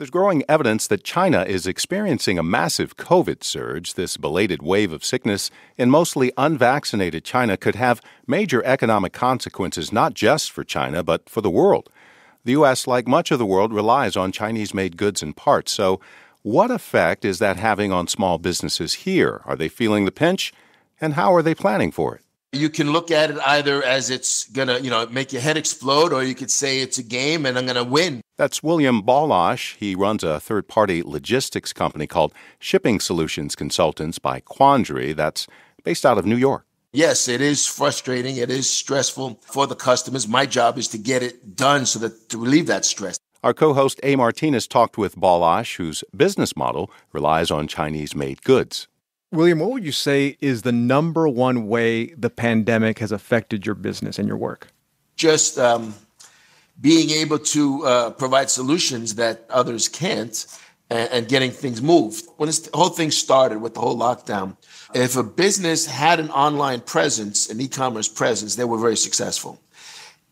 There's growing evidence that China is experiencing a massive COVID surge. This belated wave of sickness in mostly unvaccinated China could have major economic consequences not just for China, but for the world. The U.S., like much of the world, relies on Chinese made goods and parts. So, what effect is that having on small businesses here? Are they feeling the pinch? And how are they planning for it? You can look at it either as it's gonna, you know, make your head explode, or you could say it's a game and I'm gonna win. That's William Balash. He runs a third party logistics company called Shipping Solutions Consultants by Quandary, that's based out of New York. Yes, it is frustrating. It is stressful for the customers. My job is to get it done so that to relieve that stress. Our co host A. Martinez talked with Balash, whose business model relies on Chinese made goods. William, what would you say is the number one way the pandemic has affected your business and your work? Just um, being able to uh, provide solutions that others can't and, and getting things moved. When this whole thing started with the whole lockdown, if a business had an online presence, an e commerce presence, they were very successful.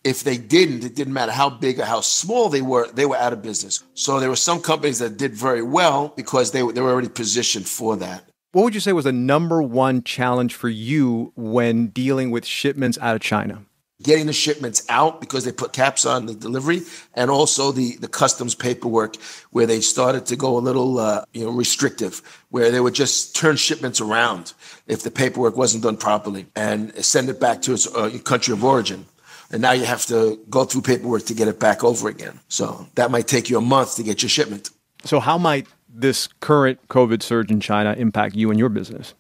If they didn't, it didn't matter how big or how small they were, they were out of business. So there were some companies that did very well because they they were already positioned for that. What would you say was the number one challenge for you when dealing with shipments out of China? Getting the shipments out because they put caps on the delivery, and also the, the customs paperwork where they started to go a little uh, you know restrictive, where they would just turn shipments around if the paperwork wasn't done properly and send it back to its uh, country of origin and now you have to go through paperwork to get it back over again. So that might take you a month to get your shipment. So how might this current COVID surge in China impact you and your business?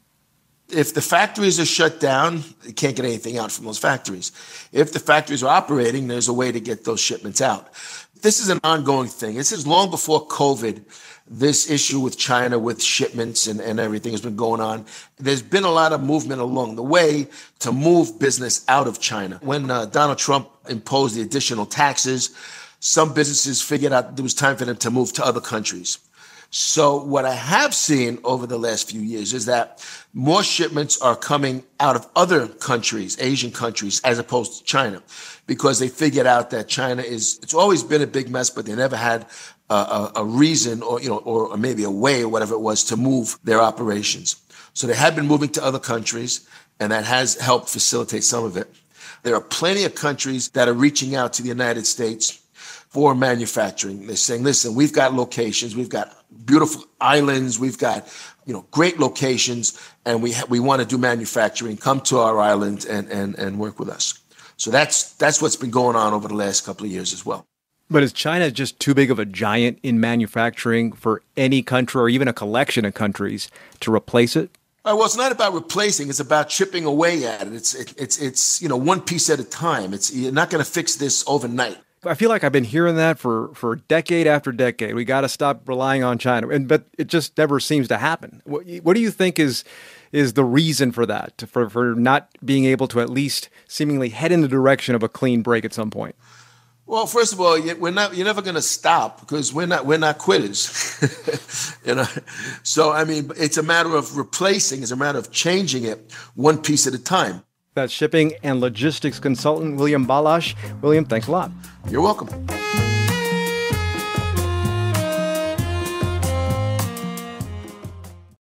If the factories are shut down, you can't get anything out from those factories. If the factories are operating, there's a way to get those shipments out. This is an ongoing thing. This is long before COVID. This issue with China, with shipments and, and everything has been going on. There's been a lot of movement along the way to move business out of China. When uh, Donald Trump imposed the additional taxes, some businesses figured out it was time for them to move to other countries. So what I have seen over the last few years is that more shipments are coming out of other countries, Asian countries, as opposed to China, because they figured out that China is, it's always been a big mess, but they never had a, a, a reason or, you know, or maybe a way or whatever it was to move their operations. So they have been moving to other countries and that has helped facilitate some of it. There are plenty of countries that are reaching out to the United States for manufacturing. They're saying, listen, we've got locations, we've got beautiful islands, we've got you know great locations, and we ha- we want to do manufacturing. Come to our island and and and work with us. So that's that's what's been going on over the last couple of years as well. But is China just too big of a giant in manufacturing for any country or even a collection of countries to replace it? Uh, well, it's not about replacing; it's about chipping away at it. It's it, it's it's you know one piece at a time. It's you're not going to fix this overnight. I feel like I've been hearing that for, for decade after decade. We got to stop relying on China, and but it just never seems to happen. What, what do you think is is the reason for that? For for not being able to at least seemingly head in the direction of a clean break at some point? Well, first of all, we're not. You're never going to stop because we're not. We're not quitters. you know. So I mean, it's a matter of replacing. It's a matter of changing it one piece at a time. That's shipping and logistics consultant William Balash. William, thanks a lot. You're welcome.